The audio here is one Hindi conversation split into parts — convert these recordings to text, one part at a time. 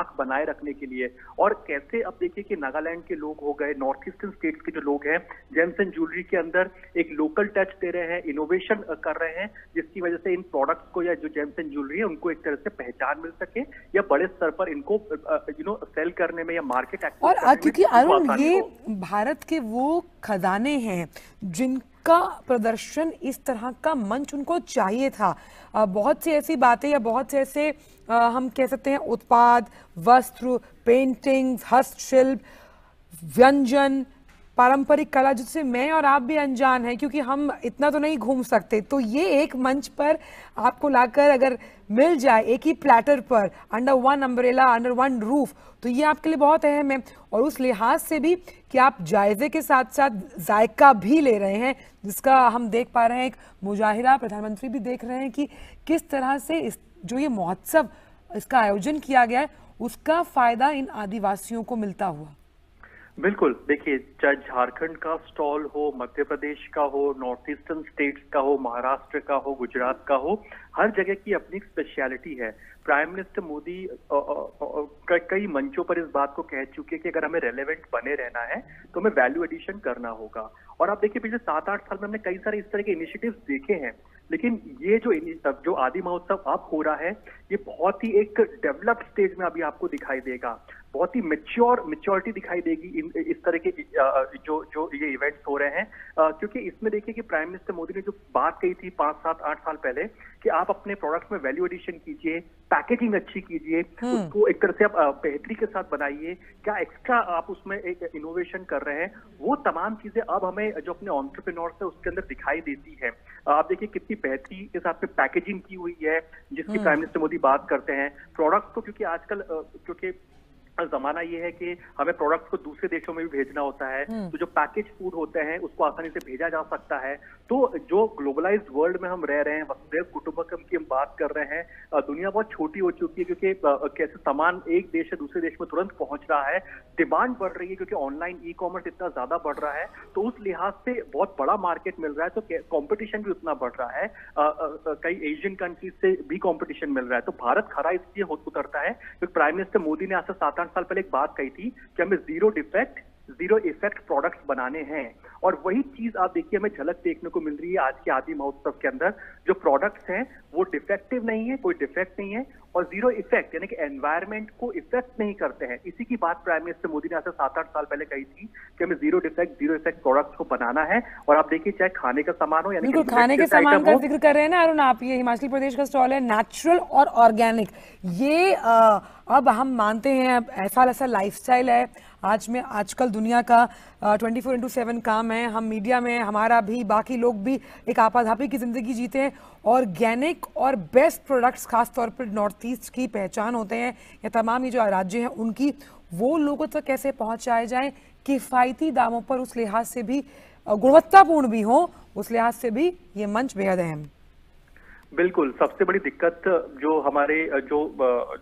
आँख बनाए रखने के लिए। और कैसे अब देखिए कि नागालैंड के लोग हो गए नॉर्थ ईस्टर्न स्टेट्स के जो लोग हैं जेम्स एंड ज्वेलरी के अंदर एक लोकल टच दे रहे हैं इनोवेशन कर रहे हैं जिसकी वजह से इन प्रोडक्ट्स को या जो जेम्स एंड ज्वेलरी है उनको एक तरह से पहचान मिल सके या बड़े स्तर पर इनको यू नो सेल करने में या मार्केट और क्योंकि अरुण ये भारत के वो खजाने हैं जिन का प्रदर्शन इस तरह का मंच उनको चाहिए था। बहुत सी ऐसी बातें या बहुत से ऐसे हम कह सकते हैं उत्पाद, वस्त्र पेंटिंग्स हस्तशिल्प, व्यंजन पारंपरिक कला जिससे मैं और आप भी अनजान हैं, क्योंकि हम इतना तो नहीं घूम सकते। तो ये एक मंच पर आपको लाकर अगर मिल जाए एक ही प्लेटर पर under one umbrella under one roof तो ये आपके लिए बहुत अहम है। और उस लिहाज से भी कि आप जायजे के साथ साथ जायका भी ले रहे हैं, जिसका हम देख पा रहे हैं, एक मुजाहिरा प्रधानमंत्री भी देख रहे हैं कि किस तरह से इस जो ये महोत्सव, इसका आयोजन किया गया है, उसका फ़ायदा इन आदिवासियों को मिलता हुआ। बिल्कुल, देखिए, चाहे झारखंड का स्टॉल हो, मध्य प्रदेश का हो, नॉर्थ ईस्टर्न स्टेट्स का हो, महाराष्ट्र का हो, गुजरात का हो, हर जगह की अपनी स्पेशलिटी है। प्राइम मिनिस्टर मोदी कई मंचों पर इस बात को कह चुके कि अगर हमें रेलेवेंट बने रहना है तो हमें वैल्यू एडिशन करना होगा। और आप देखिए, पिछले सात आठ साल में हमने कई सारे इस तरह के इनिशिएटिव्स देखे हैं, लेकिन ये जो जो आदि महोत्सव अब हो रहा है, ये बहुत ही एक डेवलप्ड स्टेज में अभी आपको दिखाई देगा। बहुत ही मेच्योर मेच्योरिटी दिखाई देगी इन इस तरह के जो जो ये इवेंट्स हो रहे हैं क्योंकि इसमें देखिए कि प्राइम मिनिस्टर मोदी ने जो बात कही थी पाँच सात आठ साल पहले कि आप अपने प्रोडक्ट में वैल्यू एडिशन कीजिए पैकेजिंग अच्छी कीजिए हम्म। उसको एक तरह से आप बेहतरी के साथ बनाइए क्या एक्स्ट्रा आप उसमें एक इनोवेशन कर रहे हैं वो तमाम चीज़ें अब हमें जो अपने ऑन्टरप्रिनोर्स है उसके अंदर दिखाई देती है आप देखिए कितनी बेहतरी के साथ में पैकेजिंग की हुई है जिसकी प्राइम। मिनिस्टर मोदी बात करते हैं प्रोडक्ट को क्योंकि आजकल क्योंकि जमाना ये है कि हमें प्रोडक्ट को दूसरे देशों में भी भेजना होता है हम्म। तो जो पैकेज फ़ूड होते हैं उसको आसानी से भेजा जा सकता है। तो जो ग्लोबलाइज्ड वर्ल्ड में हम रह रहे हैं वसुदेव कुटुंबकम की हम बात कर रहे हैं दुनिया बहुत छोटी हो चुकी है क्योंकि कैसे सामान एक देश से दूसरे देश में तुरंत पहुँच रहा है डिमांड बढ़ रही है क्योंकि ऑनलाइन ई कॉमर्स इतना ज़्यादा बढ़ रहा है तो उस लिहाज से बहुत बड़ा मार्केट मिल रहा है तो कॉम्पिटिशन भी उतना बढ़ रहा है। कई एशियन कंट्रीज़ से भी कॉम्पिटिशन मिल रहा है। तो भारत खरा इसलिए उतरता है क्योंकि प्राइम मिनिस्टर मोदी ने आज से सात आठ साल पहले एक बात कही थी कि हमें zero defect zero effect products बनाने हैं। और वही चीज़ आप देखिए, हमें झलक देखने को मिल रही है आज के आदि महोत्सव के अंदर। जो प्रोडक्ट्स हैं, वो डिफेक्टिव नहीं है, कोई डिफेक्ट नहीं है। और ज़ीरो इफ़ेक्ट यानी कि एनवायरमेंट को इफ़ेक्ट नहीं करते हैं। इसी की बात प्राइम मिनिस्टर मोदी ने आज से सात आठ साल पहले कही थी कि हमें zero defect zero effect products को बनाना है। और आप देखिए चाहे खाने का सामान हो यानी खाने के सामान का ज़िक्र कर रहे हैं ना अरुण आप ये हिमाचल प्रदेश का स्टॉल है नेचुरल और ऑर्गेनिक ये आ, अब हम मानते हैं ऐसा ऐसा लाइफस्टाइल है। आज में आजकल दुनिया का ट्वेंटी फोर इंटू सेवन काम है। हम मीडिया में हमारा भी बाकी लोग भी एक आपाधापी की ज़िंदगी जीते हैं। ऑर्गेनिक और बेस्ट प्रोडक्ट्स, खास तौर पर नॉर्थ ईस्ट की पहचान होते हैं, या तमाम ये जो राज्य हैं, उनकी वो लोगों तक कैसे पहुँचाए जाए, किफ़ायती दामों पर उस लिहाज से भी गुणवत्तापूर्ण भी हो, उस लिहाज से भी ये मंच बेहद अहम बिल्कुल, सबसे बड़ी दिक्कत जो हमारे जो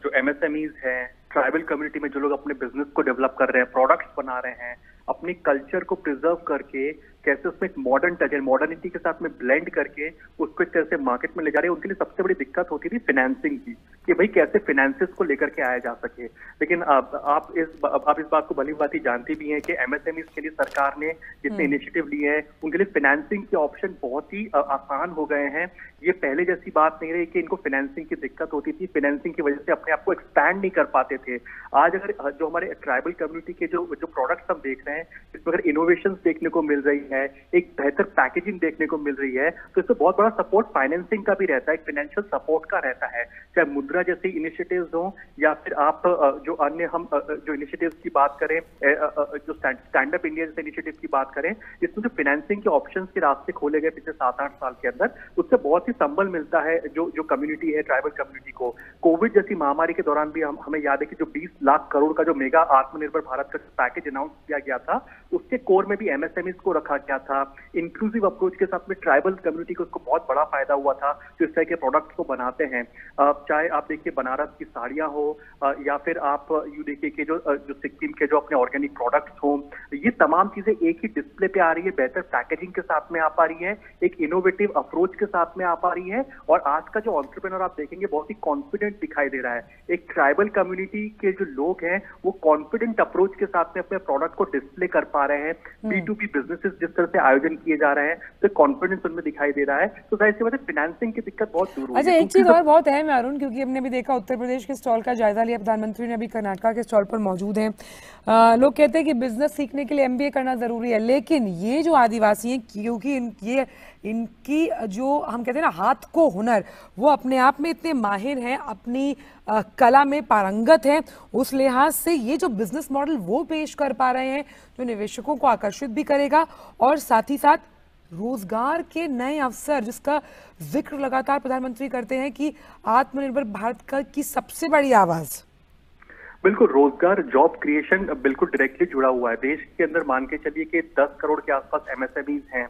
जो एमएसएमईज हैं, ट्राइबल कम्युनिटी में जो लोग अपने बिज़नेस को डेवलप कर रहे हैं, प्रोडक्ट्स बना रहे हैं, अपनी कल्चर को प्रिजर्व करके कैसे उसमें एक मॉडर्न टच है मॉडर्निटी के साथ में ब्लेंड करके उसको एक तरह से मार्केट में ले जा रहे हैं। उनके लिए सबसे बड़ी दिक्कत होती थी फाइनेंसिंग की कि भाई कैसे फाइनेंसिस को लेकर के आया जा सके। लेकिन आप, आप इस आप इस बात को भली बात ही जानती भी हैं कि एमएसएमई के लिए सरकार ने जितने इनिशिएटिव हम्म। लिए हैं उनके लिए फाइनेंसिंग के ऑप्शन बहुत ही आसान हो गए हैं। ये पहले जैसी बात नहीं रही कि इनको फाइनेंसिंग की दिक्कत होती थी फाइनेंसिंग की वजह से अपने आप को एक्सपैंड नहीं कर पाते थे। आज अगर जो हमारे ट्राइबल कम्युनिटी के जो जो प्रोडक्ट्स हम देख रहे हैं इसमें अगर इनोवेशन देखने को मिल रही है, एक बेहतर पैकेजिंग देखने को मिल रही है तो इससे बहुत बड़ा सपोर्ट फाइनेंसिंग का भी रहता है फाइनेंशियल सपोर्ट का रहता है। चाहे मुद्रा जैसे इनिशिएटिव्स हो, या फिर आप जो अन्य हम जो इनिशिएटिव्स की बात करें जो स्टैंड अप इंडिया जैसे इनिशिएटिव की बात करें, इसमें जो फाइनेंसिंग के ऑप्शन के रास्ते खोले गए पिछले सात आठ साल के अंदर, उससे बहुत ही संबल मिलता है जो जो कम्युनिटी है ट्राइबल कम्युनिटी को। कोविड जैसी महामारी के दौरान भी हम, हमें याद है कि जो 20 लाख करोड़ का जो मेगा आत्मनिर्भर भारत का पैकेज अनाउंस किया गया था, उसके कोर में भी एमएसएमई को रखा क्या था? इंक्लूसिव अप्रोच के साथ में ट्राइबल कम्युनिटी को उसको बहुत बड़ा फ़ायदा हुआ था जो इस तरह के प्रोडक्ट्स को बनाते हैं। चाहे आप देखिए बनारस की साड़ियाँ हो या फिर आप यू देखिए कि जो जो सिक्किम के जो अपने ऑर्गेनिक प्रोडक्ट्स हो ये तमाम चीज़ें एक ही डिस्प्ले पे आ रही है बेहतर पैकेजिंग के साथ में आ पा रही है एक इनोवेटिव अप्रोच के साथ में आ पा रही है और आज का जो ऑन्टरप्रेनर आप देखेंगे बहुत ही कॉन्फिडेंट दिखाई दे रहा है। एक ट्राइबल कम्युनिटी के जो लोग हैं वो कॉन्फिडेंट अप्रोच के साथ में अपने प्रोडक्ट को डिस्प्ले कर पा रहे हैं। बी टू बी बिजनेसेस जिस तरह से आयोजन किए जा रहे हैं तो कॉन्फिडेंस उनमें दिखाई दे रहा है। तो ज़ाहिर सी बात है फाइनेंसिंग की दिक्कत बहुत दूर अच्छा एक चीज़ और बहुत अहम है अरुण क्योंकि हमने भी देखा उत्तर प्रदेश के स्टॉल का जायजा लिया। प्रधानमंत्री ने अभी कर्नाटका के स्टॉल पर मौजूद है। लोग कहते हैं कि बिज़नेस सीखने के लिए एमबीए करना ज़रूरी है लेकिन ये जो आदिवासी हैं क्योंकि ये इनकी जो हम कहते हैं ना हाथ को हुनर वो अपने आप में इतने माहिर हैं अपनी आ, कला में पारंगत हैं उस लिहाज से ये जो बिज़नेस मॉडल वो पेश कर पा रहे हैं जो निवेशकों को आकर्षित भी करेगा और साथ ही साथ रोज़गार के नए अवसर जिसका ज़िक्र लगातार प्रधानमंत्री करते हैं कि आत्मनिर्भर भारत का की सबसे बड़ी आवाज़। बिल्कुल रोज़गार जॉब क्रिएशन बिल्कुल डायरेक्टली जुड़ा हुआ है। देश के अंदर मान के चलिए कि 10 करोड़ के आसपास एमएसएमईज हैं।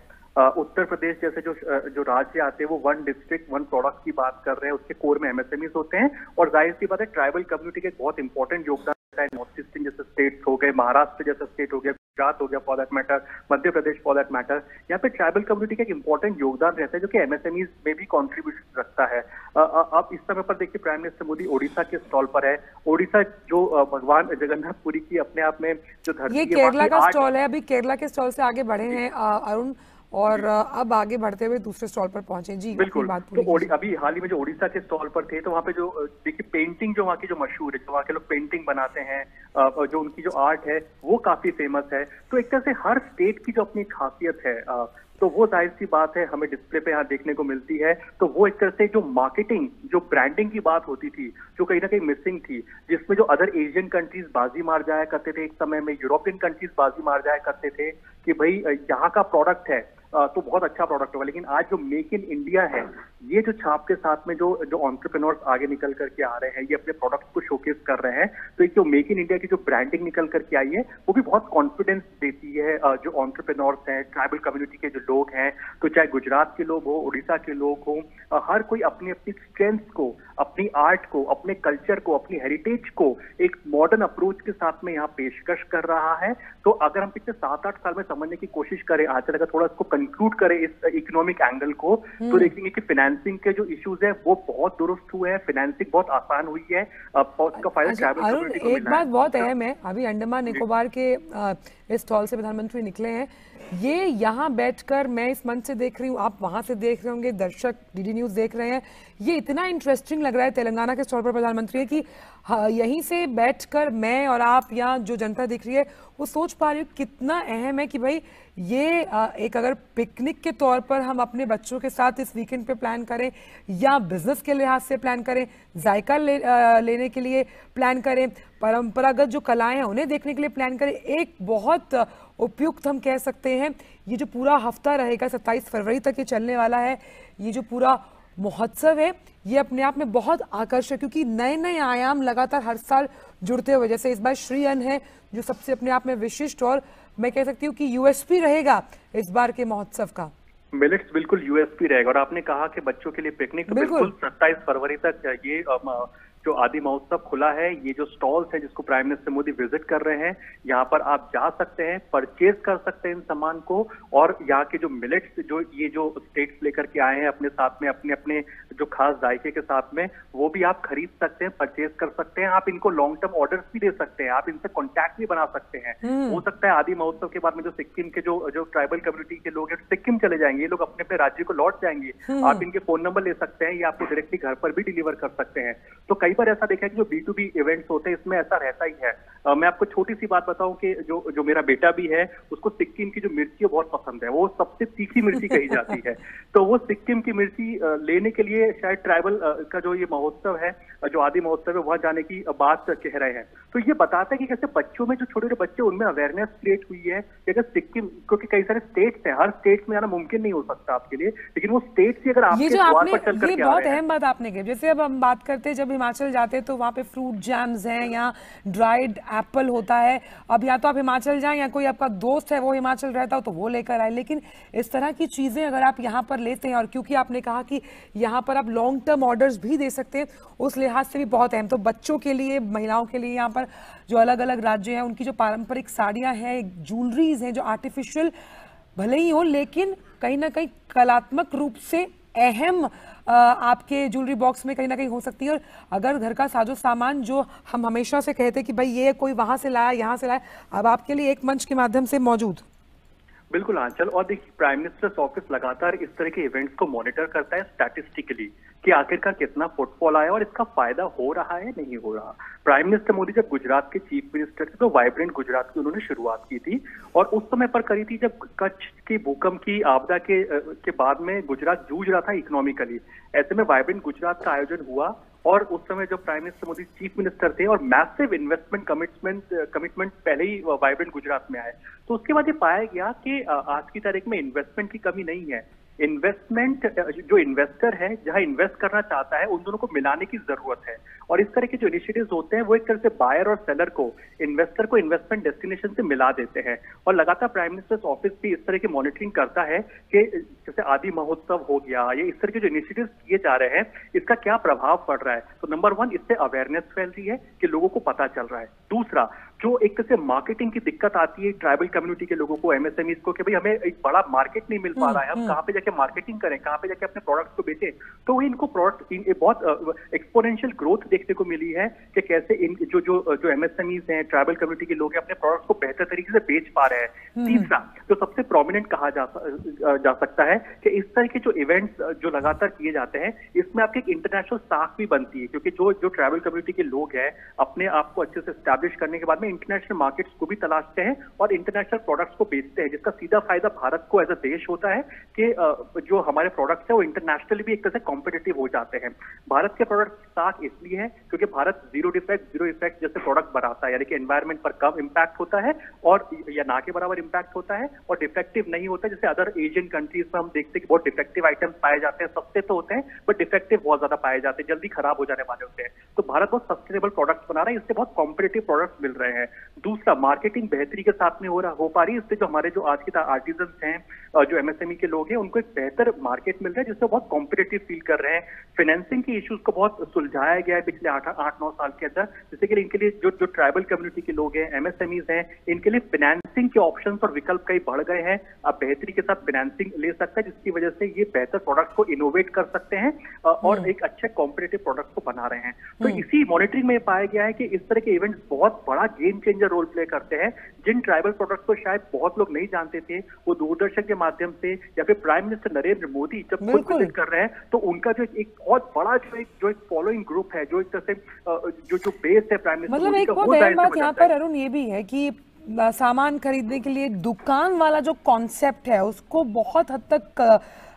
उत्तर प्रदेश जैसे जो जो राज्य आते हैं वो वन डिस्ट्रिक्ट वन प्रोडक्ट की बात कर रहे हैं उसके कोर में एमएसएमईज होते हैं। और ज़ाहिर सी बात है ट्राइबल कम्युनिटी का एक बहुत इंपॉर्टेंट योगदान रहता है। नॉर्थ ईस्टर्न जैसे स्टेट्स हो गए महाराष्ट्र जैसे स्टेट हो गया गुजरात हो गया for that matter Madhya Pradesh for that matter यहाँ पे ट्राइबल कम्युनिटी का एक इंपॉर्टेंट योगदान रहता है जो कि एमएसएमईज में भी कॉन्ट्रीब्यूशन रखता है। अब इस समय पर देखिए प्राइम मिनिस्टर मोदी ओडिशा के स्टॉल पर है। ओडिशा जो भगवान जगन्नाथपुरी की अपने आप में जो धरती ये केरला का स्टॉल है। अभी केरला के स्टॉल से आगे बढ़े हैं अरुण। और अब आगे बढ़ते हुए दूसरे स्टॉल पर पहुँचे। जी बिल्कुल। बात तो अभी हाल ही में जो ओडिशा के स्टॉल पर थे तो वहाँ पे जो देखिए पेंटिंग जो वहाँ की जो मशहूर है जो वहाँ के लोग पेंटिंग बनाते हैं जो उनकी जो आर्ट है वो काफ़ी फ़ेमस है। तो एक तरह से हर स्टेट की जो अपनी खासियत है तो वो ज़ाहिर सी बात है हमें डिस्प्ले पे यहाँ देखने को मिलती है। तो वो एक तरह से जो मार्केटिंग जो ब्रांडिंग की बात होती थी जो कहीं ना कहीं मिसिंग थी जिसमें जो अदर एशियन कंट्रीज़ बाजी मार जाया करते थे एक समय में यूरोपियन कंट्रीज़ बाजी मार जाया करते थे कि भाई यहाँ का प्रोडक्ट है तो बहुत अच्छा प्रोडक्ट होगा। लेकिन आज जो मेक इन इंडिया है, ये जो छाप के साथ में जो जो ऑन्टरप्रेन्योर्स आगे निकल करके आ रहे हैं, ये अपने प्रोडक्ट को शोकेस कर रहे हैं तो एक जो मेक इन इंडिया की जो ब्रांडिंग निकल करके आई है, वो भी बहुत कॉन्फिडेंस देती है जो ऑन्टरप्रेन्योर्स हैं ट्राइबल कम्युनिटी के जो लोग हैं तो चाहे गुजरात के लोग हो, उड़ीसा के लोग हो हर कोई अपनी अपनी स्ट्रेंथ को, अपनी आर्ट को, अपने कल्चर को, अपनी हेरिटेज को एक मॉडर्न अप्रोच के साथ में यहाँ पेशकश कर रहा है। तो अगर हम पिछले सात आठ साल में समझने की कोशिश करें आज अगर थोड़ा इसको कंक्लूड करें इस इकोनॉमिक एंगल को तो हम्म। देखेंगे कि फाइनेंसिंग के जो इश्यूज़ है वो बहुत दुरुस्त हुए हैं फाइनेंसिंग बहुत आसान हुई है उसका फ़ायदा ट्रैवल अच्छा, एक बात बहुत अहम है अभी अंडमान निकोबार के इस स्टॉल से प्रधानमंत्री निकले हैं। ये यहाँ बैठकर मैं इस मंच से देख रही हूँ आप वहाँ से देख रहे होंगे दर्शक डीडी न्यूज़ देख रहे हैं। ये इतना इंटरेस्टिंग लग रहा है तेलंगाना के स्टॉल पर प्रधानमंत्री कि यहीं से बैठकर मैं और आप यहाँ जो जनता दिख रही है वो सोच पा रही हूँ कितना अहम है कि भाई ये एक अगर पिकनिक के तौर पर हम अपने बच्चों के साथ इस वीकेंड पे प्लान करें या बिज़नेस के लिहाज से प्लान करें जायका ले, लेने के लिए प्लान करें परंपरागत जो कलाएँ हैं उन्हें देखने के लिए प्लान करें एक बहुत उपयुक्त हम कह सकते हैं ये जो पूरा हफ़्ता रहेगा सत्ताईस फरवरी तक ये चलने वाला है ये जो पूरा महोत्सव है। ये अपने आप में बहुत आकर्षक क्योंकि नए नए आयाम लगातार हर साल जुड़ते हुए जैसे इस बार श्री अन है जो सबसे अपने आप में विशिष्ट और मैं कह सकती हूँ कि यूएसपी रहेगा इस बार के महोत्सव का। मिलेट्स बिल्कुल यूएसपी रहेगा। और आपने कहा कि बच्चों के लिए पिकनिक तो बिल्कुल। सत्ताईस फरवरी तक ये जो आदि महोत्सव खुला है ये जो स्टॉल्स है जिसको प्राइम मिनिस्टर मोदी विज़िट कर रहे हैं यहाँ पर आप जा सकते हैं परचेज कर सकते हैं इन सामान को और यहाँ के जो मिलेट्स जो ये जो स्टेट्स लेकर के आए हैं अपने साथ में अपने अपने जो खास जायके के साथ में वो भी आप खरीद सकते हैं परचेज कर सकते हैं आप इनको लॉन्ग टर्म ऑर्डर भी दे सकते हैं आप इनसे कॉन्टैक्ट भी बना सकते हैं हम्म। हो सकता है आदि महोत्सव के बाद में जो सिक्किम के जो जो ट्राइबल कम्युनिटी के लोग हैं सिक्किम चले जाएँगे ये लोग अपने अपने राज्य को लौट जाएँगे हम्म। आप इनके फ़ोन नंबर ले सकते हैं या आपको डायरेक्टली घर पर भी डिलीवर कर सकते हैं तो कई बार ऐसा देखा है कि जो बी टू बी इवेंट्स होते हैं इसमें ऐसा रहता ही है। आ, मैं आपको छोटी सी बात बताऊँ कि जो जो मेरा बेटा भी है उसको सिक्किम की जो मिर्ची है बहुत पसंद है। वो सबसे तीखी मिर्ची कही जाती है। तो वो सिक्किम की मिर्ची लेने के लिए शायद ट्राइबल का जो ये महोत्सव है जो आदि महोत्सव है वहाँ जाने की बात कह रहे हैं। तो ये बताता है कि कैसे बच्चों में जो छोटे छोटे बच्चे उनमें अवेयरनेस क्रिएट हुई है कि अगर सिक्किम क्योंकि कई सारे स्टेट्स हैं हर स्टेट में आना मुमकिन नहीं हो सकता आपके लिए लेकिन वो स्टेट से अगर आपके द्वार पर चल ये बहुत अहम बात आपने की जैसे अब हम बात करते हैं जब हिमाचल जाते हैं तो वहाँ पे फ्रूट जैम्स हैं या ड्राइड एप्पल होता है। अब या तो आप हिमाचल जाएँ या कोई आपका दोस्त है, वो हिमाचल रहता हो तो वो लेकर आए। लेकिन इस तरह की चीज़ें अगर आप यहाँ पर लेते हैं, और क्योंकि आपने कहा कि यहाँ पर आप लॉन्ग टर्म ऑर्डर्स भी दे सकते हैं, उस लिहाज से भी बहुत अहम। तो बच्चों के लिए, महिलाओं के लिए यहाँ पर जो अलग अलग राज्य हैं, उनकी जो पारंपरिक साड़ियाँ हैं ज्वेलरीज हैं, जो आर्टिफिशियल भले ही हो, लेकिन कहीं ना कहीं कलात्मक रूप से अहम आपके ज्वेलरी बॉक्स में कहीं ना कहीं हो सकती है। और अगर घर का साजो सामान जो हम हमेशा से कहते कि भाई ये कोई वहाँ से लाया, यहाँ से लाया, अब आपके लिए एक मंच के माध्यम से मौजूद। बिल्कुल, आंचल। और देखिए प्राइम मिनिस्टर्स ऑफ़िस लगातार इस तरह के इवेंट्स को मॉनिटर करता है स्टैटिस्टिकली कि आखिरकार कितना फुटफॉल आया और इसका फ़ायदा हो रहा है नहीं हो रहा। प्राइम मिनिस्टर मोदी जब गुजरात के चीफ मिनिस्टर थे तो वाइब्रेंट गुजरात की उन्होंने शुरुआत की थी और उस समय पर करी थी जब कच्छ की भूकंप की आपदा के के बाद में गुजरात जूझ रहा था इकोनॉमिकली ऐसे में वाइब्रेंट गुजरात का आयोजन हुआ और उस समय जब prime minister Modi chief minister थे और मैसिव इन्वेस्टमेंट कमिटमेंट कमिटमेंट पहले ही वाइब्रेंट गुजरात में आए। तो उसके बाद ये पाया गया कि आज की तारीख में इन्वेस्टमेंट की कमी नहीं है। इन्वेस्टमेंट जो इन्वेस्टर है, जहाँ इन्वेस्ट करना चाहता है, उन दोनों को मिलाने की ज़रूरत है। और इस तरह के जो इनिशिएटिव्स होते हैं, वो एक तरह से बायर और सेलर को इन्वेस्टर को इन्वेस्टमेंट डेस्टिनेशन से मिला देते हैं। और लगातार प्राइम मिनिस्टर्स ऑफ़िस भी इस तरह की मॉनिटरिंग करता है कि, जैसे आदि महोत्सव हो गया, या इस तरह के जो इनिशिएटिव किए जा रहे हैं, इसका क्या प्रभाव पड़ रहा है। तो नंबर वन इससे अवेयरनेस फैल रही है कि लोगों को पता चल रहा है। दूसरा जो एक तरह से मार्केटिंग की दिक्कत आती है ट्राइबल कम्युनिटी के लोगों को एमएसएमई को कि भाई हमें एक बड़ा मार्केट नहीं मिल पा रहा है। हम हम्म, कहाँ पे जाके मार्केटिंग करें कहाँ पे जाके अपने प्रोडक्ट्स को बेचें? तो इनको प्रोडक्ट बहुत एक्सपोनेंशियल ग्रोथ देखने को मिली है कि कैसे इन जो जो जो एमएसएमईज हैं ट्राइबल कम्युनिटी के लोग हैं अपने प्रोडक्ट्स को बेहतर तरीके से बेच पा रहे हैं। हम्म। तीसरा जो सबसे प्रोमिनेंट कहा जा, जा सकता है कि इस तरह के जो इवेंट्स जो लगातार किए जाते हैं इसमें आपकी एक इंटरनेशनल साख भी बनती है क्योंकि जो जो ट्राइबल कम्युनिटी के लोग हैं अपने आप को अच्छे से स्टैब्लिश करने के बाद में इंटरनेशनल मार्केट्स को भी तलाशते हैं और इंटरनेशनल प्रोडक्ट्स को बेचते हैं, जिसका सीधा फ़ायदा भारत को एज अ देश होता है कि जो हमारे प्रोडक्ट्स है वो इंटरनेशनली भी एक तरह से कॉम्पिटेटिव हो जाते हैं। भारत के प्रोडक्ट साख इसलिए है क्योंकि Bharat zero defect zero effect जैसे प्रोडक्ट बनाता है, यानी कि एनवायरमेंट पर कम इम्पैक्ट होता है और, या ना के बराबर इम्पैक्ट होता है और डिफेक्टिव नहीं होता जैसे अदर एशियन कंट्रीज़ में हम देखते हैं कि बहुत डिफेक्टिव आइटम्स पाए जाते हैं, सस्ते तो होते हैं बट डिफेक्टिव बहुत ज़्यादा पाए जाते हैं, जल्दी खराब हो जाने वाले होते हैं। तो भारत बहुत सस्टेनेबल प्रोडक्ट्स बना रहा है, इससे बहुत कॉम्पिटेटिव प्रोडक्ट्स मिल रहे हैं। दूसरा मार्केटिंग बेहतरी के साथ में हो रहा हो पा रही है। इससे जो हमारे जो आज के आर्टिजन हैं जो एमएसएमई के लोग हैं उनको एक बेहतर मार्केट मिल रहा है जिससे बहुत कॉम्पिटेटिव फील कर रहे हैं। फाइनेंसिंग के इश्यूज़ को बहुत सुलझाया गया है पिछले आठ आठ नौ साल के अंदर। जैसे कि इनके लिए जो जो ट्राइबल कम्युनिटी के लोग हैं एमएसएमईज हैं इनके लिए फाइनेंसिंग के ऑप्शन और विकल्प कई बढ़ गए हैं। अब बेहतरी के साथ फाइनेंसिंग ले सकता है जिसकी वजह से ये बेहतर प्रोडक्ट को इनोवेट कर सकते हैं और हम्म। एक अच्छे कॉम्पिटेटिव प्रोडक्ट को बना रहे हैं। तो हम्म। इसी मॉनिटरिंग में पाया गया है कि इस तरह के इवेंट्स बहुत बड़ा गेम चेंजर रोल प्ले करते हैं। जिन ट्राइबल प्रोडक्ट को शायद बहुत लोग नहीं जानते थे वो दूरदर्शन के माध्यम से या फिर प्राइम मिनिस्टर नरेंद्र मोदी जब खुद विज़िट कर रहे हैं तो उनका जो एक बहुत बड़ा जो एक जो एक फॉलोइंग ग्रुप है जो एक तरह से जो जो बेस है प्राइम मिनिस्टर मतलब एक बहुत अहम बात यहाँ पर अरुण ये भी है कि सामान खरीदने के लिए दुकान वाला जो कॉन्सेप्ट है उसको बहुत हद तक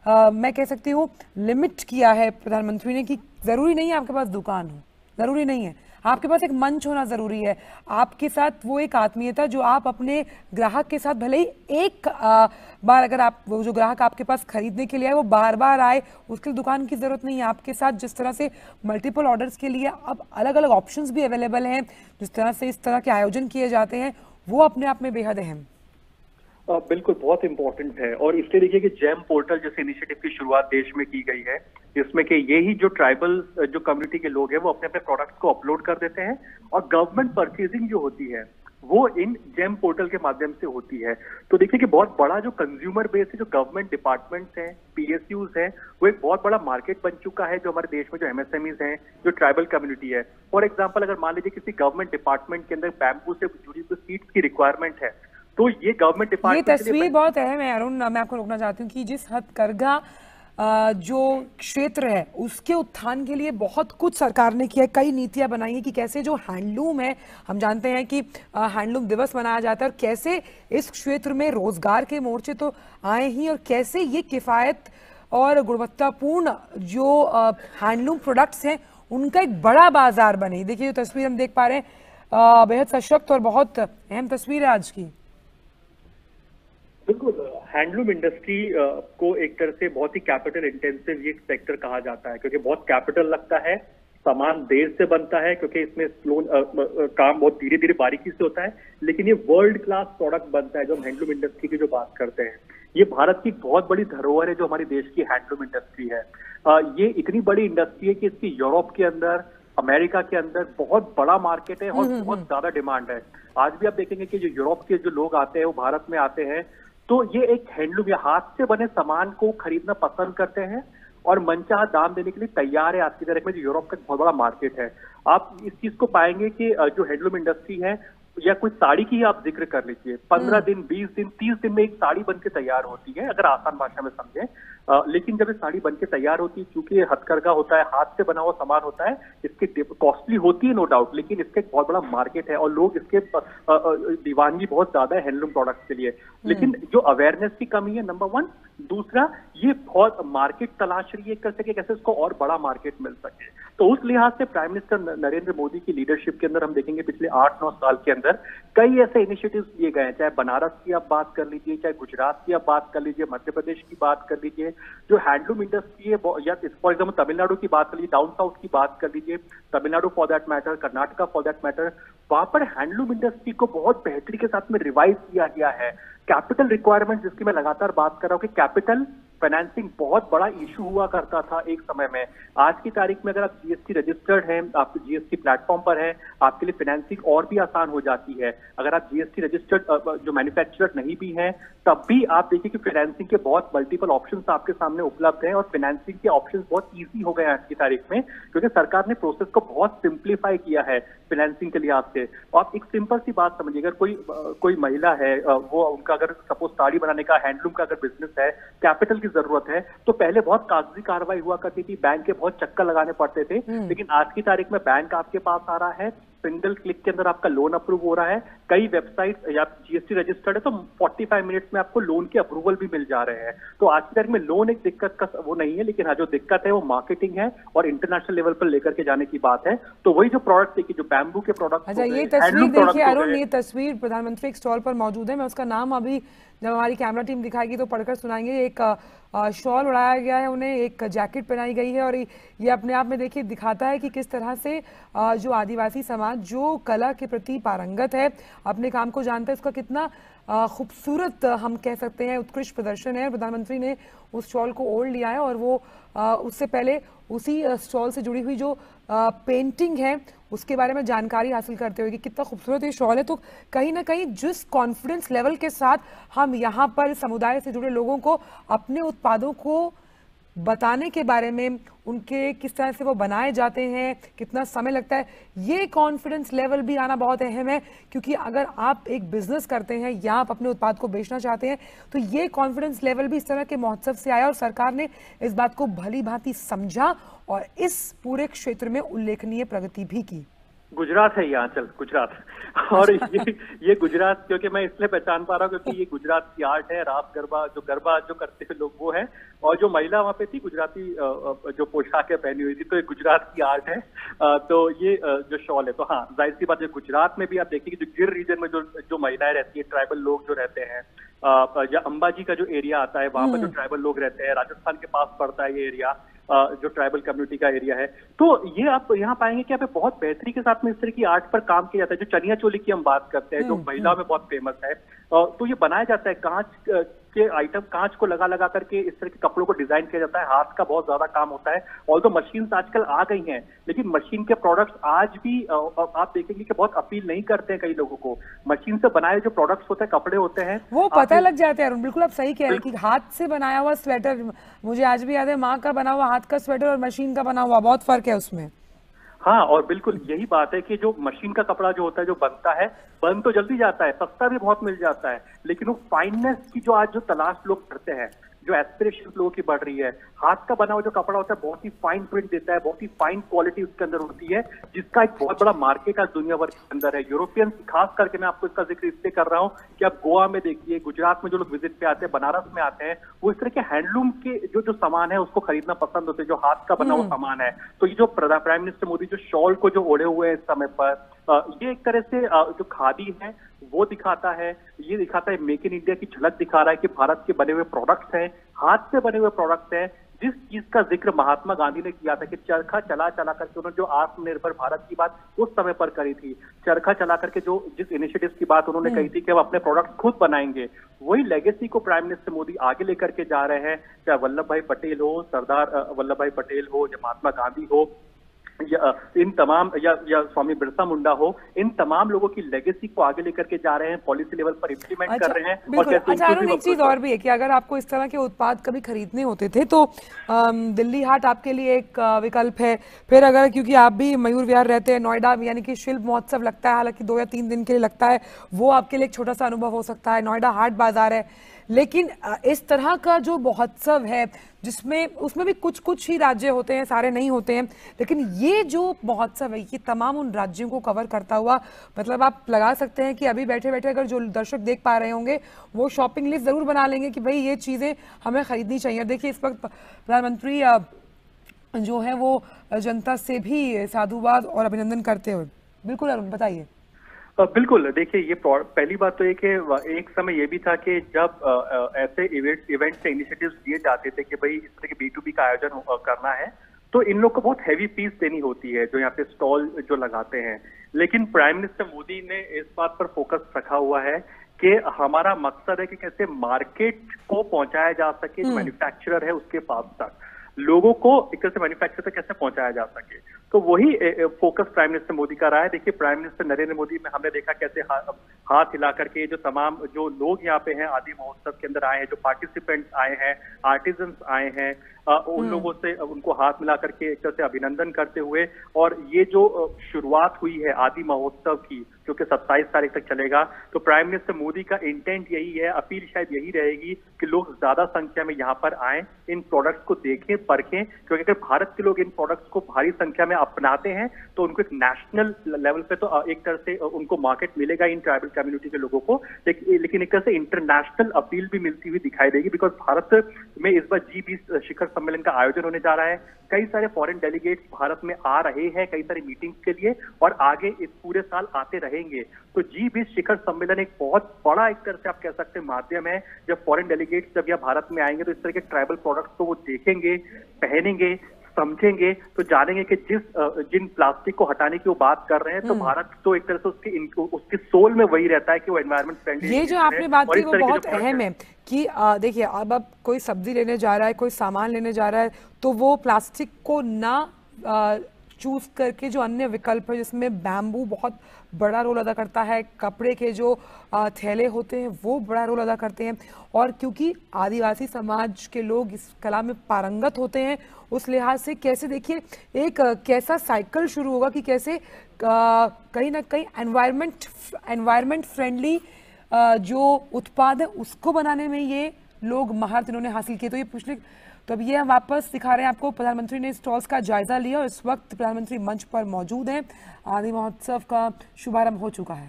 आ, मैं कह सकती हूँ लिमिट किया है प्रधानमंत्री ने कि ज़रूरी नहीं है आपके पास दुकान हो। ज़रूरी नहीं है। आपके पास एक मंच होना ज़रूरी है। आपके साथ वो एक आत्मीयता जो आप अपने ग्राहक के साथ भले ही एक आ, बार अगर आप वो जो ग्राहक आपके पास खरीदने के लिए आए वो बार बार आए उसके लिए दुकान की ज़रूरत नहीं है आपके साथ। जिस तरह से मल्टीपल ऑर्डर्स के लिए अब अलग अलग ऑप्शन भी अवेलेबल हैं जिस तरह से इस तरह के आयोजन किए जाते हैं वो अपने आप में बेहद अहम। बिल्कुल बहुत इंपॉर्टेंट है। और इसलिए देखिए कि जैम पोर्टल जैसे इनिशिएटिव की शुरुआत देश में की गई है, जिसमें कि यही जो ट्राइबल जो कम्युनिटी के लोग हैं, वो अपने अपने प्रोडक्ट्स को अपलोड कर देते हैं और गवर्नमेंट परचेजिंग जो होती है, वो इन जेम पोर्टल के माध्यम से होती है। तो देखिए कि बहुत बड़ा जो कंज्यूमर बेस है, जो गवर्नमेंट डिपार्टमेंट्स हैं पीएसयूज हैं, वो एक बहुत बड़ा मार्केट बन चुका है जो हमारे देश में जो एमएसएमईज हैं, जो ट्राइबल कम्युनिटी है। फॉर एग्ज़ाम्पल अगर मान लीजिए किसी गवर्नमेंट डिपार्टमेंट के अंदर बैम्बू से जुड़ी हुई सीट्स की रिक्वायरमेंट है तो ये गवर्नमेंट डिपार्टमेंट ये तस्वीर बहुत अहम है अरुण। मैं आपको रोकना चाहती हूँ कि जिस हथकरघा जो क्षेत्र है उसके उत्थान के लिए बहुत कुछ सरकार ने किया कई नीतियाँ बनाई है कि कैसे जो हैंडलूम है हम जानते हैं कि हैंडलूम दिवस मनाया जाता है और कैसे इस क्षेत्र में रोज़गार के मोर्चे तो आए ही और कैसे ये किफ़ायत और गुणवत्तापूर्ण जो हैंडलूम प्रोडक्ट्स हैं उनका एक बड़ा बाज़ार बने। देखिए जो तस्वीर हम देख पा रहे हैं। बेहद सशक्त और बहुत अहम तस्वीर है आज की। बिल्कुल हैंडलूम इंडस्ट्री को एक तरह से बहुत ही कैपिटल इंटेंसिव ये सेक्टर कहा जाता है क्योंकि बहुत कैपिटल लगता है सामान देर से बनता है क्योंकि इसमें स्लो काम बहुत धीरे धीरे बारीकी से होता है लेकिन ये वर्ल्ड क्लास प्रोडक्ट बनता है जो हम हैंडलूम इंडस्ट्री की जो बात करते हैं। ये भारत की बहुत बड़ी धरोहर है जो हमारे देश की हैंडलूम इंडस्ट्री है। आ, ये इतनी बड़ी इंडस्ट्री है कि इसकी यूरोप के अंदर अमेरिका के अंदर बहुत बड़ा मार्केट है और हम्म, हम्म, बहुत हम्म। ज़्यादा डिमांड है। आज भी आप देखेंगे कि जो यूरोप के जो लोग आते हैं वो भारत में आते हैं तो ये एक हैंडलूम या हाथ से बने सामान को खरीदना पसंद करते हैं और मनचाहा दाम देने के लिए तैयार है आज की तारीख में जो यूरोप का बहुत बड़ा मार्केट है। आप इस चीज़ को पाएँगे कि जो हैंडलूम इंडस्ट्री है या कोई साड़ी की आप ज़िक्र कर लीजिए। पंद्रह हम्म। दिन बीस दिन तीस दिन में एक साड़ी बन के तैयार होती है अगर आसान भाषा में समझे। लेकिन जब ये साड़ी बन के तैयार होती है क्योंकि ये हथकरघा होता है हाथ से बना हुआ सामान होता है इसकी कॉस्टली होती है नो डाउट लेकिन इसका एक बहुत बड़ा मार्केट है और लोग इसके दीवानगी बहुत ज़्यादा है हैंडलूम प्रोडक्ट्स के लिए हम्म। लेकिन जो अवेयरनेस की कमी है नंबर वन दूसरा ये बहुत मार्केट तलाश रही है कर सके कैसे इसको और बड़ा मार्केट मिल सके तो उस लिहाज से प्राइम मिनिस्टर नरेंद्र मोदी की लीडरशिप के अंदर हम देखेंगे पिछले आठ नौ साल के अंदर कई ऐसे इनिशिएटिव्स लिए गए हैं चाहे बनारस की आप बात कर लीजिए चाहे गुजरात की आप बात कर लीजिए मध्य प्रदेश की बात कर लीजिए जो हैंडलूम इंडस्ट्री है या फॉर एग्ज़ाम्पल तमिलनाडु की बात कर लीजिए डाउन साउथ की बात कर लीजिए Tamil Nadu for that matter Karnataka for that matter वहाँ पर हैंडलूम इंडस्ट्री को बहुत बेहतरी के साथ में रिवाइज किया गया है। कैपिटल रिक्वायरमेंट जिसकी मैं लगातार बात कर रहा हूँ कि कैपिटल फाइनेंसिंग बहुत बड़ा इशू हुआ करता था एक समय में। आज की तारीख में अगर आप जीएसटी रजिस्टर्ड हैं, आप जीएसटी प्लेटफॉर्म पर हैं, आपके लिए फाइनेंसिंग और भी आसान हो जाती है। अगर आप जीएसटी रजिस्टर्ड जो मैन्युफैक्चरर नहीं भी हैं, तब भी आप देखिए कि फाइनेंसिंग के बहुत मल्टीपल ऑप्शन आपके सामने उपलब्ध हैं और फाइनेंसिंग के ऑप्शन बहुत ईजी हो गए आज की तारीख में, क्योंकि सरकार ने प्रोसेस को बहुत सिंप्लीफाई किया है फाइनेंसिंग के लिहाज से। आप एक सिंपल सी बात समझिए, अगर कोई कोई महिला है वो उनका अगर सपोज़ साड़ी बनाने का हैंडलूम का अगर बिज़नेस है कैपिटल की ज़रूरत है। तो पहले बहुत कागज़ी कार्रवाई हुआ करती थी। बैंक के बहुत चक्कर लगाने पड़ते थे। हम्म। लेकिन आज की तारीख में बैंक आपके पास आ रहा है। सिंगल क्लिक के अंदर आपका लोन अप्रूव हो रहा है। कई वेबसाइट या जीएसटी रजिस्टर्ड है तो 45 मिनट्स में आपको लोन के अप्रूवल भी मिल जा रहे हैं। तो आज की तारीख में लोन एक दिक्कत का वो नहीं है लेकिन हाँ जो दिक्कत है वो मार्केटिंग है और इंटरनेशनल लेवल पर लेकर के जाने की बात है। तो वही जो प्रोडक्ट देखिए जो बैम्बू के प्रोडक्ट अच्छा ये तस्वीर देखिए अरुण ये तस्वीर प्रधानमंत्री स्टॉल पर मौजूद है। मैं उसका नाम अभी जब हमारी कैमरा टीम दिखाएगी तो पढ़कर सुनाएँगे। एक शॉल उड़ाया गया है, उन्हें एक जैकेट पहनाई गई है और ये अपने आप में देखिए दिखाता है कि किस तरह से जो आदिवासी समाज, जो कला के प्रति पारंगत है, अपने काम को जानता है, उसका कितना खूबसूरत हम कह सकते हैं, उत्कृष्ट प्रदर्शन है। प्रधानमंत्री ने उस शॉल को ओढ़ लिया है और वो उससे पहले उसी स्टॉल से जुड़ी हुई जो पेंटिंग है उसके बारे में जानकारी हासिल करते हुए कि कितना खूबसूरत ये शॉल है। तो कहीं ना कहीं जिस कॉन्फिडेंस लेवल के साथ हम यहाँ पर समुदाय से जुड़े लोगों को अपने उत्पादों को बताने के बारे में उनके किस तरह से वो बनाए जाते हैं, कितना समय लगता है, ये कॉन्फिडेंस लेवल भी आना बहुत अहम है, क्योंकि अगर आप एक बिज़नेस करते हैं या आप अपने उत्पाद को बेचना चाहते हैं तो ये कॉन्फिडेंस लेवल भी इस तरह के महोत्सव से आया और सरकार ने इस बात को भली भांति समझा और इस पूरे क्षेत्र में उल्लेखनीय प्रगति भी की। गुजरात है यहाँ चल गुजरात। और ये ये गुजरात क्योंकि मैं इसलिए पहचान पा रहा हूँ क्योंकि ये गुजरात की आर्ट है रात गरबा जो गरबा जो करते हैं लोग वो है। और जो महिला वहाँ पे थी गुजराती जो पोशाकें पहनी हुई थी तो ये गुजरात की आर्ट है। तो ये जो शॉल है तो हाँ ज़ाहिर सी बात है गुजरात में भी आप देखिए जो गिर रीजन में जो जो महिलाएँ रहती है ट्राइबल लोग जो रहते हैं या अंबाजी का जो एरिया आता है वहाँ पर जो ट्राइबल हम्म। लोग रहते हैं राजस्थान के पास पड़ता है ये एरिया। जो ट्राइबल कम्युनिटी का एरिया है। तो ये आप यहाँ पाएँगे कि यहाँ पे बहुत बेहतरी के साथ में इस तरह की आर्ट पर काम किया जाता है। जो चनिया चोली की हम बात करते हैं जो महिला महिलाओं में बहुत फ़ेमस है। तो ये बनाया जाता है। कांच के आइटम कांच को लगा लगा करके इस तरह के कपड़ों को डिज़ाइन किया जाता है। हाथ का बहुत ज़्यादा काम होता है। और तो मशीन आजकल आ गई हैं लेकिन मशीन के प्रोडक्ट्स आज भी आप देखेंगे कि बहुत अपील नहीं करते हैं कई लोगों को। मशीन से बनाए जो प्रोडक्ट्स होते हैं कपड़े होते हैं वो पता लग जाते हैं बिल्कुल आप सही कह रहे हैं कि हाथ से बनाया हुआ स्वेटर मुझे आज भी याद है माँ का बना हुआ हाथ का स्वेटर और मशीन का बना हुआ बहुत फ़र्क है उसमें। हाँ और बिल्कुल यही बात है कि जो मशीन का कपड़ा जो होता है, जो बनता है, बन तो जल्दी जाता है, सस्ता भी बहुत मिल जाता है, लेकिन वो फाइननेस की जो आज जो तलाश लोग करते हैं जो एस्पिरेशन लोगों की बढ़ रही है। हाथ का बना हुआ जो कपड़ा होता है बहुत ही फाइन प्रिंट देता है बहुत ही फाइन क्वालिटी उसके अंदर होती है जिसका एक बहुत बड़ा मार्केट आज दुनिया भर के अंदर है। यूरोपियन खास करके मैं आपको इसका ज़िक्र इसलिए कर रहा हूँ कि आप गोवा में देखिए गुजरात में जो लोग विज़िट पे आते हैं बनारस में आते हैं वो इस तरह के हैंडलूम के जो जो सामान है उसको खरीदना पसंद होते हैं जो हाथ का बना हुआ हम्म। सामान है। तो ये जो प्राइम मिनिस्टर मोदी जो शॉल को जो ओढ़े हुए हैं इस समय पर ये एक तरह से जो खादी है वो दिखाता है ये दिखाता है मेक इन इंडिया की झलक दिखा रहा है कि भारत के बने हुए प्रोडक्ट्स हैं हाथ से बने हुए प्रोडक्ट्स हैं। जिस चीज़ का ज़िक्र महात्मा गांधी ने किया था कि चरखा चला चला करके उन्होंने जो आत्मनिर्भर भारत की बात उस समय पर करी थी। चरखा चला करके जो जिस इनिशिएटिव की बात उन्होंने कही थी कि हम अपने प्रोडक्ट खुद बनाएँगे वही लेगेसी को प्राइम मिनिस्टर मोदी आगे लेकर के जा रहे हैं। चाहे वल्लभ भाई पटेल हो सरदार वल्लभ भाई पटेल हो या महात्मा गांधी हो या इन तमाम या या स्वामी बिरसा मुंडा हो इन तमाम लोगों की लेगेसी को आगे लेकर के जा रहे हैं पॉलिसी लेवल पर इम्प्लीमेंट अच्छा, कर रहे हैं और कैसे अच्छा एक चीज़ और भी है कि अगर आपको इस तरह के उत्पाद कभी खरीदने होते थे तो दिल्ली हाट आपके लिए एक विकल्प है। फिर अगर क्योंकि आप भी मयूर विहार रहते हैं नोएडा यानी कि शिल्प महोत्सव लगता है हालाँकि दो या तीन दिन के लिए लगता है वो आपके लिए एक छोटा सा अनुभव हो सकता है। नोएडा हाट बाज़ार है लेकिन इस तरह का जो महोत्सव है, जिसमें, उसमें भी कुछ कुछ ही राज्य होते हैं, सारे नहीं होते हैं, लेकिन ये जो महोत्सव है, ये तमाम उन राज्यों को कवर करता हुआ मतलब आप लगा सकते हैं कि अभी बैठे बैठे अगर जो दर्शक देख पा रहे होंगे, वो शॉपिंग लिस्ट ज़रूर बना लेंगे कि भाई ये चीज़ें हमें खरीदनी चाहिए। देखिए, इस वक्त प्रधानमंत्री जो है वो जनता से भी साधुवाद और अभिनंदन करते हुए। बिल्कुल, अरुण, बताइए। बिल्कुल देखिए ये पहली बात तो ये कि एक समय ये भी था कि जब ऐसे इवेंट इवेंट से इनिशिएटिव्स दिए जाते थे कि भाई इस तरह के बी टू बी का आयोजन करना है तो इन लोग को बहुत हैवी फ़ीस देनी होती है जो यहाँ पे स्टॉल जो लगाते हैं लेकिन प्राइम मिनिस्टर मोदी ने इस बात पर फोकस रखा हुआ है कि हमारा मकसद है कि कैसे मार्केट को पहुँचाया जा सके मैन्युफैक्चरर हम्म। है उसके पास तक लोगों को एक तरह से मैन्युफैक्चर तक कैसे पहुँचाया जा सके। तो वही फोकस प्राइम मिनिस्टर मोदी का रहा है। देखिए प्राइम मिनिस्टर नरेंद्र मोदी, में, हमने देखा कैसे हाथ हिला करके जो तमाम, जो लोग यहाँ पे हैं, आदि महोत्सव के अंदर आए हैं, जो पार्टिसिपेंट्स आए हैं आर्टिजन आए हैं उन हम्म। लोगों से उनको हाथ मिला करके एक तरह से अभिनंदन करते हुए और ये जो शुरुआत हुई है आदि महोत्सव की जो कि सत्ताईस तारीख तक चलेगा तो प्राइम मिनिस्टर मोदी का इंटेंट यही है अपील शायद यही रहेगी कि लोग ज़्यादा संख्या में यहाँ पर आए इन प्रोडक्ट्स को देखें परखें क्योंकि अगर भारत के लोग इन प्रोडक्ट्स को भारी संख्या में अपनाते हैं तो उनको एक नेशनल लेवल पे तो एक तरह से उनको मार्केट मिलेगा इन ट्राइबल कम्युनिटी के लोगों को लेकिन एक तरह से इंटरनेशनल अपील भी मिलती हुई दिखाई देगी बिकॉज़ भारत में इस बार जी बीस शिखर सम्मेलन का आयोजन होने जा रहा है। कई सारे फॉरेन डेलीगेट्स भारत में आ रहे हैं कई सारी मीटिंग्स के लिए और आगे इस पूरे साल आते रहेंगे। तो जी बीस शिखर सम्मेलन एक बहुत बड़ा एक तरह से आप कह सकते हैं माध्यम है। जब फॉरेन डेलीगेट्स जब यह भारत में आएँगे तो इस तरह के ट्राइबल प्रोडक्ट्स को वो देखेंगे, पहनेंगे। समझेंगे तो जानेंगे कि जिस जिन प्लास्टिक को हटाने की वो बात कर रहे हैं तो हम्म। भारत तो एक तरह से उसके उसके सोल में वही रहता है कि वो एनवायरमेंट फ्रेंडली ये जो आपने बात की वो बहुत अहम है कि देखिए अब अब कोई सब्ज़ी लेने जा रहा है कोई सामान लेने जा रहा है तो वो प्लास्टिक को ना चूज़ करके जो अन्य विकल्प है जिसमें बैम्बू बहुत बड़ा रोल अदा करता है। कपड़े के जो थैले होते हैं, वो बड़ा रोल अदा करते हैं। और क्योंकि आदिवासी समाज के लोग इस कला में पारंगत होते हैं, उस लिहाज से कैसे देखिए, एक कैसा साइकिल शुरू होगा कि कैसे कहीं ना कहीं एनवायरमेंट एनवायरमेंट फ्रेंडली जो उत्पाद है उसको बनाने में ये लोग महारत इन्होंने हासिल किए तो ये पूछने तो अब ये हम वापस दिखा रहे हैं आपको। प्रधानमंत्री ने स्टॉल्स का जायजा लिया और इस वक्त प्रधानमंत्री मंच पर मौजूद हैं। आदि महोत्सव का शुभारंभ हो चुका है।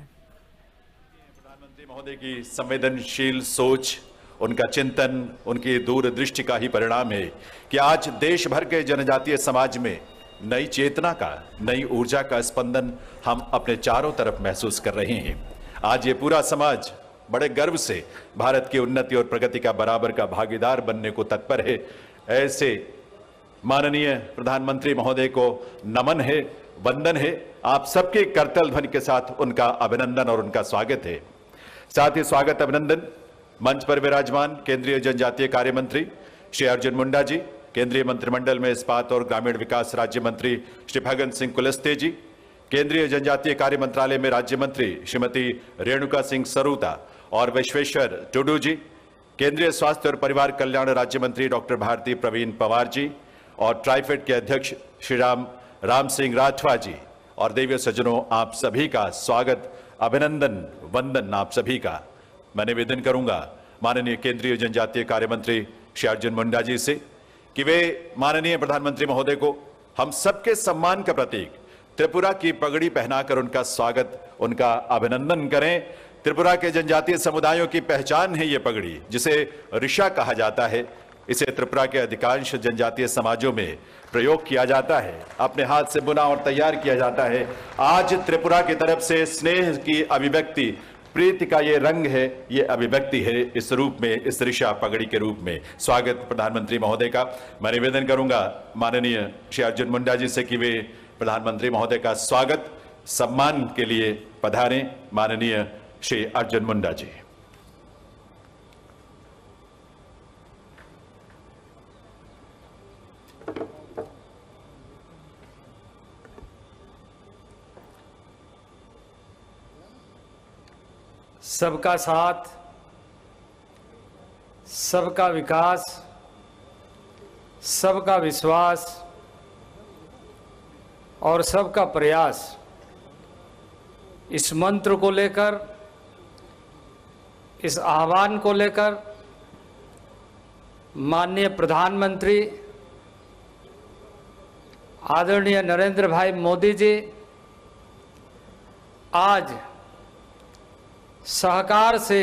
प्रधानमंत्री महोदय की संवेदनशील सोच, उनका चिंतन, उनकी दूरदृष्टि का ही परिणाम है कि आज देश भर के जनजातीय समाज में नई चेतना का, नई ऊर्जा का स्पंदन हम अपने चारों तरफ़ महसूस कर रहे हैं। आज ये पूरा समाज बड़े गर्व से भारत की उन्नति और प्रगति का बराबर का भागीदार बनने को तत्पर है। ऐसे माननीय प्रधानमंत्री महोदय को नमन है, वंदन है। आप सबके करतल ध्वनि के साथ उनका अभिनंदन और उनका स्वागत है। साथ ही स्वागत अभिनंदन मंच पर विराजमान केंद्रीय जनजातीय कार्य मंत्री श्री अर्जुन मुंडा जी, केंद्रीय मंत्रिमंडल में इस्पात और ग्रामीण विकास राज्य मंत्री श्री फगन सिंह कुलस्ते जी, केंद्रीय जनजातीय कार्य मंत्रालय में राज्य मंत्री श्रीमती रेणुका सिंह सरूता और विश्वेश्वर टुडू जी, केंद्रीय स्वास्थ्य और परिवार कल्याण राज्य मंत्री डॉक्टर भारती प्रवीण पवार जी और ट्राइफेड के अध्यक्ष श्री राम राम सिंह राठवा जी और देवी सज्जनों, आप सभी का स्वागत, अभिनंदन, वंदन आप सभी का। मैं निवेदन करूँगा माननीय केंद्रीय जनजातीय कार्य मंत्री श्री अर्जुन मुंडा जी से कि वे माननीय प्रधानमंत्री महोदय को हम सबके सम्मान का प्रतीक, त्रिपुरा की पगड़ी पहनाकर उनका स्वागत, उनका अभिनंदन करें। त्रिपुरा के जनजातीय समुदायों की पहचान है ये पगड़ी, जिसे ऋषा कहा जाता है। इसे त्रिपुरा के अधिकांश जनजातीय समाजों में प्रयोग किया जाता है। अपने हाथ से बुना और तैयार किया जाता है। आज त्रिपुरा की तरफ़ से स्नेह की अभिव्यक्ति, प्रीति का ये रंग है, ये अभिव्यक्ति है इस रूप में, इस ऋषा पगड़ी के रूप में। स्वागत प्रधानमंत्री महोदय का। मैं निवेदन करूँगा माननीय श्री अर्जुन मुंडा जी से कि वे प्रधानमंत्री महोदय का स्वागत, सम्मान के लिए पधारें। माननीय श्री अर्जुन मुंडा जी। सबका साथ, सबका विकास, सबका विश्वास और सबका प्रयास। इस मंत्र को लेकर इस आह्वान को लेकर माननीय प्रधानमंत्री आदरणीय नरेंद्र भाई मोदी जी आज सहकार से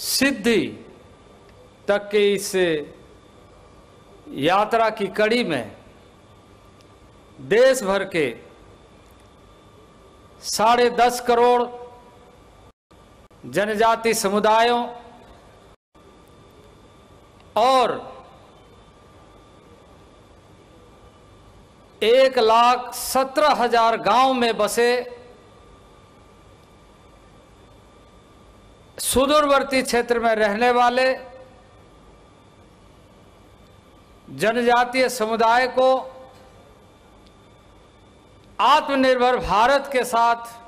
सिद्धि तक के इस यात्रा की कड़ी में देश भर के साढ़े दस करोड़ जनजाति समुदायों और एक लाख सत्रह हज़ार गाँव में बसे सुदूरवर्ती क्षेत्र में रहने वाले जनजातीय समुदाय को आत्मनिर्भर भारत के साथ